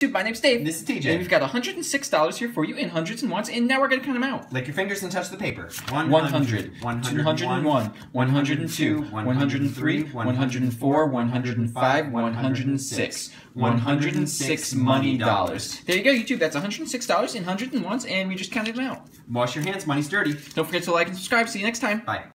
Dude, my name's Dave. This is TJ. And we've got $106 here for you in hundreds and ones, and now we're going to count them out. Lick your fingers and touch the paper. One hundred. One hundred and one. One hundred and two. One hundred and three. One hundred and four. One hundred and five. One hundred and six. One hundred and six money dollars. There you go, YouTube. That's $106 in hundreds and ones, and we just counted them out. Wash your hands, money's dirty. Don't forget to like and subscribe. See you next time. Bye.